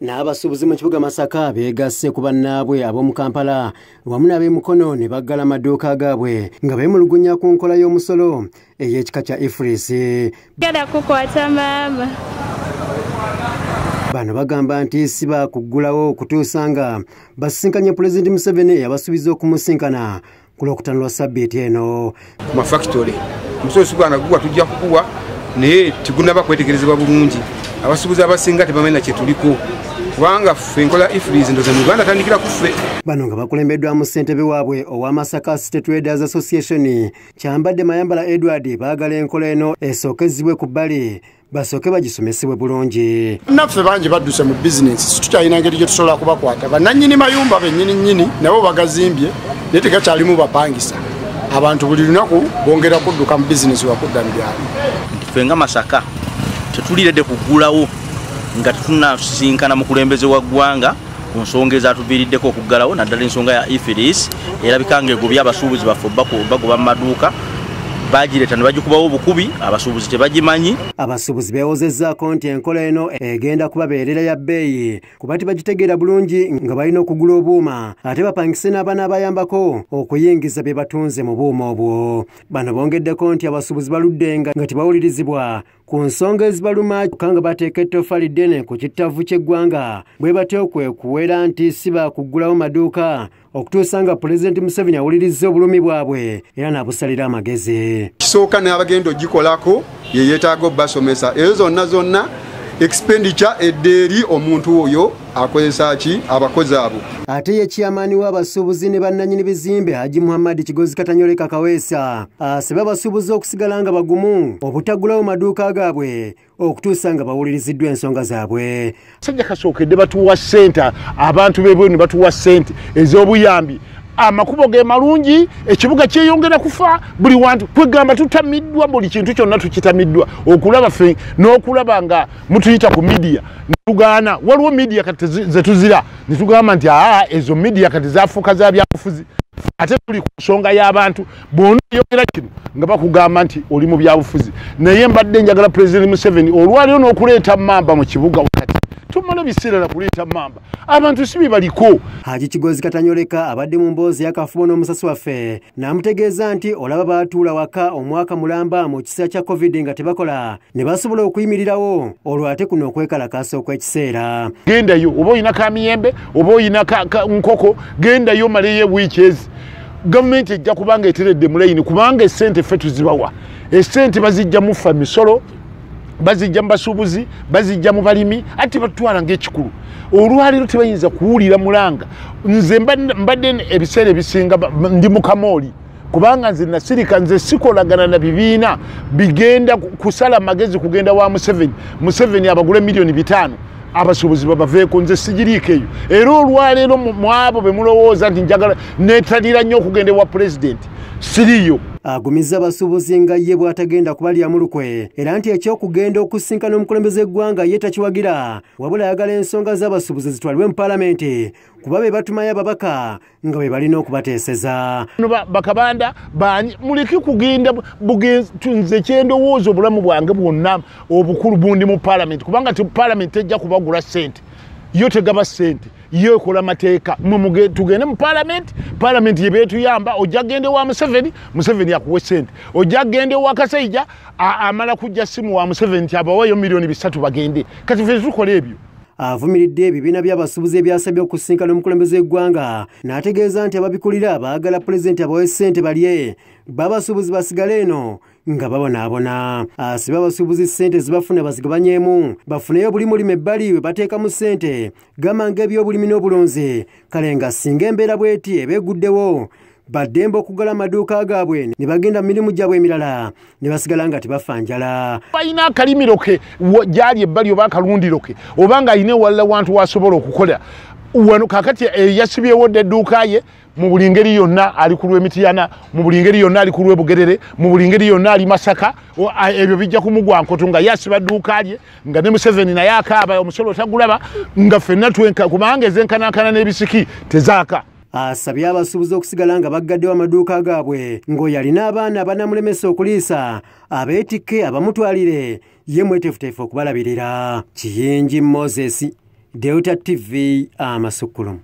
n'abasuubuzi mu kibuga masaka beegasse ku bannaabwe ab'omu kampala. Wamu n'ab'emukono ne baggala amaduuka gaabwe nga beemulugunya ku nkola y'omusolo ey'ekika kya ifurisi gala kukwata maama. Bano bagamba nti si baakuggulawo okutuusa nga basisinkanye pulezidenti museveni eyabasuubiza okumusinkana ku lwokutaano lwa sabbiiti eno. Ku mafactory omusolo sigwana gugwa tujja kukuwa naye tigunaba kwetegerezebwa bulungi abasuubuzi abasinga tebamanyi na kyetuliko kubanga ffe enkola ifurizi ndoza mu uganda atandikira ku ffe. Bano nga bakulembeddwamu ssentebe waabwe owa masaka state traders association. Kyambadde mayambala edward baagala enkola eno esookezibwe ku bbali basooke bagisomesebwe bulungi. Naffe bangi badduse mu bizinensi situkyalina ngeri gyetusobola kubakwata. Bananyini mayumba bennyini nyini nabo bagazimbye naye tegakyalimu bapangisa. Abantu buli lunaku bongera kudduka mu bizinesi wakudda mu byalo. Ffe nga masaka tetuliredde kuggulawo nga tetunasinkana mukulembeze wa ggwanga ku nsonga ezatuviiriddeko okuggalawo naddala ensonga ya ifiris erabika nga egobya abasuubuzi baffe bagoba mu maduuka bagireeta ne bagikubawo obukubi abasuubuzi tebagimanyi. Abasuubuzi beewozezzaako nti enkola eno egenda kubabeerera ya bbeeyi kuba tibagitegeera bulungi nga balina okugula obuuma ate bapangise n'abaana abayambako okuyingiza bye batunze mu buuma obwo. Bano bongeddeko nti abasuubuzi baluddenga nga tebawulirizibwa ku nsonga ezibaluma kyokka nga bateeka ettofaali ddene ku kittavu ky'eggwanga bwe batyo kwe kuwera nti si bakuggulawo maduuka okutuusa nga pulezidenti museveni awulirizza obulumi bwabwe era n'abusalira amagezi. Kisooka n'abagenda ogikolako ye yeetaaga obbasomesa. Ezo zonna zonna expenditure edde eri omuntu oyo akozesa ki? Abakozi abo. Ate ye kyamaani w'abasuubuzi ne bannanyini bizimbe haji muhammadi kigozi katanyoleka kaweesa asaba abasuubuzi okusigala nga bagumu obutaggulawo maduuka gaabwe okutuusa nga bawuliriziddwa ensonga zaabwe. Sajja kasookedde batuwa ssente abantu bebwe ne batuwa ssente ez'obuyambi amakubo ge malungi ekibuga kyeyongera kufa buli wantu kwegamba tutamiddwa buli kintu kyonna tukitamiddwa. Okulaba fe n'okulaba nga mutuyita ku midiya netugaana waliwo midiya kati zetuzira netugamba nti aa ezo midiya kati zafuuka za byabufuzi. Ate tuli ku nsonga y'abantu bonna yogera kino nga bakugamba nti oli mu byabufuzi. Naye mbadde njagala pulezidenti museveni olwaliwo n'okuleeta mamba mu kibuga tumala ebiseera na kuleeta mamba abantu si bibaliko haji kigozi katanyoleka abadde mu mboozi yakafubo n'omusasi waffe n'amutegeeza nti olaba baatuula waka omwaka mulamba mu kiseera kya covid nga tebakola ne basobola okuyimirirawo olwo ate kuno okwekalakaasa okw'ekiseera. Gendayo oba olina kamiyembe oba olina nkoko gendayo maleyo ewiiki ezi. Gavumenti ejja kubanga eteredde mulayini kubanga esente ffe tuzibawa. Esente bazijja mufa misolo bazijja mu basuubuzi bazijja mu balimi ate batutwala ngaekikulu olwaliro tebayinza kuwulira mulanga. Nze mbadde ebiseera ebisinga ndi mukamooli kubanga nze nasirika nze sikolagana na bibiina bigenda kusala magezi kugenda wa museveni. Museveni abagule miliyoni bitaano abasuubuzi babaveeko nze sigiriiko eyo. Era olwaleero mu abo bemulowooza nti njagala netalira nnyo okugenda ewa pulezidenti siriyo agumiza abasuubuzi nga ye bw'atagenda kubalyamu lukwe. Era nti ekyokugenda okusinkana omukulembeze eggwanga ye takiwagira. Wabula ayagala ensonga z'abasuubuzi zitwalibwe mu paalamenti kuba be batumayo ababaka nga bwe balina okubateeseza. Bakabanda bani muleke kugenda nze kyendowooza obulamu bwange bwonna obukulu bundi mu paalamenti kubanga paalamenti tejja kubagula sente yo tegaba sente yo ekola mateeka tugende mu paalamenti paalamenti yebetuyamba ojja gende wa museveni museveni akuwe sente ojja gende wa kasaija amala kujja simu wa museveni nti abawayo miliyoni bisatu bagende. Kati fe tukola ebyo avumiridde ebibiina by'abasuubuzi ebyasabye okusinkana omukulembeze eggwanga n'ategeeza nti ababikulira baagala pulezidenti abawe ssente balye. Babasuubuzi basigale eno nga babonaabona. Asiba abasuubuzi ssente zibafuna bazigabanyeemu bafuneyo buli mulimu ebbali we bateekamu ssente. Gamba ng'ebyobulimi n'obulunzi. Kale nga singa embeera bw'eti ebeeguddewo baddembe okugala amaduuka gaabwe ne bagenda mu mirimu gyabwe emirala ne basigala nga tebafa njala. Balina akalimiro ke gyali ebbali oba akalundiro ke oba ng'alina ewalala wantu wasobola okukola. Wano kakati yasibyewo dde edduuka ye mu buli ngeri yonna ali ku lw'emitiyana mu buli ngeri yonna ali ku lw'ebugerere mu buli ngeri yonna ali masaka ebyo bijja kumugwa nkoto nga yasiba dduuka lye nga ne museveni naye akaaba omusolo otagulaba nga ffenna kubanga ezenkanankana n'ebisiki tezaaka asabye abasuubuzi okusigala nga baggaddewo amaduuka gaabwe ng'oyo alina abaana abanamulemesa okuliisa abeetikke abamutwalire. Ye mweteefuteefu okubalabirira. Kiyingi moses delta tv amasukulumu